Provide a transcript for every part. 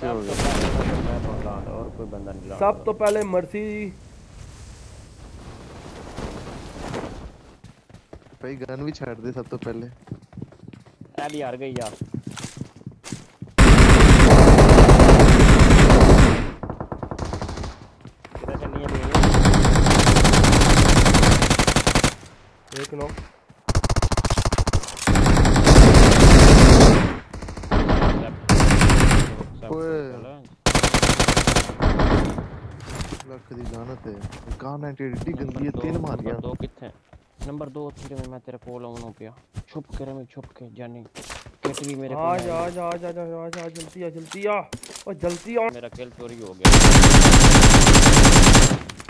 سے ہو سب گیا اور کوئی بندہ نہیں سب تو پہلے مرسی بھائی گن بھی چھاڑ دے سب تو پہلے۔ بھی ہار گئی یار۔ ایک نو اوئے۔ لکھ دی لعنت ہے کان نے ٹیڈی گندی ہے تین مار گیا دو کتھے نمبر 2 تھری میں میں تیرے کول اونوں پیا چھپ کر میں چھپ کے جانے کٹ بھی میرے کول آ جا آ جا آ جا آ جا آ جا جلدی آ جلدی آ او جلدی آ میرا کل چوری ہو گیا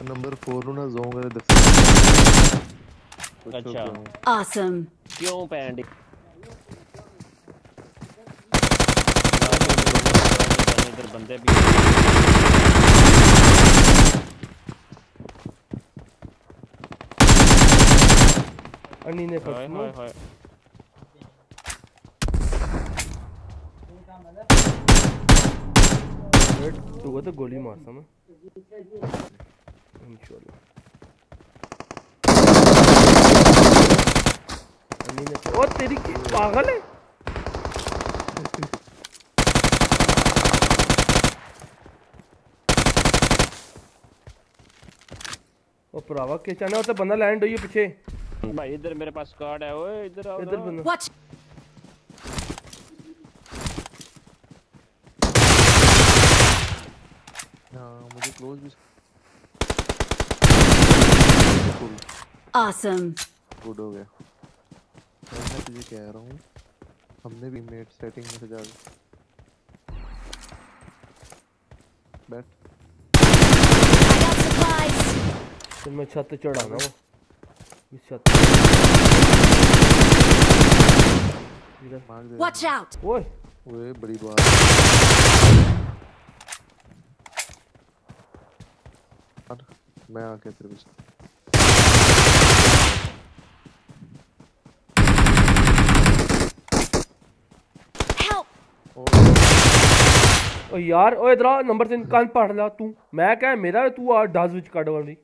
نمبر 4 نے زون کرے دفعہ اچھا آسم کیوں پینڈی ادھر بندے بھی انی نے ہائے فسنو ہائے ہائے ویٹ تو تو گولی مارتا میں انشاءاللہ او تیری کی پاگل ہے او پراوا کے چانے ہوتا بندہ لینڈ ہوئی ہے پیچھے بھائی ادھر میرے پاس کارڈ ہے اوئے ادھر آؤ ادھر نا۔ بندہ Watch. ہاں مجھے کلوز بھی Awesome. گڈ ہو گیا میں تجھے کہہ رہا ہوں ہم نے بھی میٹ سیٹنگ میں سے جا کے بیٹھ میں چھت چڑھانا وہ Watch out. اوئے اوئے بڑی بات اور میں آ کے تیرے پیچھے. او یار او ادھر نمبر 3 کان پڑھ لا تو میں کہ میرا تو آ ڈاز وچ کڈ والی